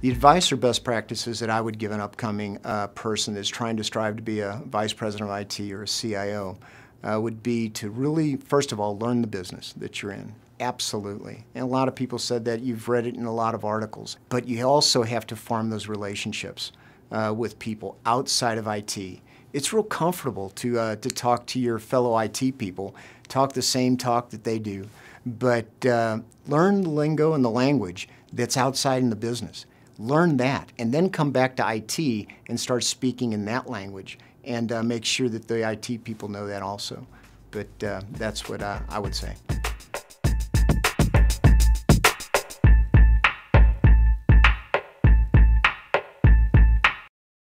The advice or best practices that I would give an upcoming uh, person that's trying to strive to be a vice president of IT or a CIO uh, would be to really, first of all, learn the business that you're in. Absolutely. And a lot of people said that you've read it in a lot of articles. But you also have to form those relationships uh, with people outside of IT. It's real comfortable to, uh, to talk to your fellow IT people, talk the same talk that they do, but uh, learn the lingo and the language that's outside in the business. Learn that, and then come back to IT and start speaking in that language, and uh, make sure that the IT people know that also. But uh, that's what I would say.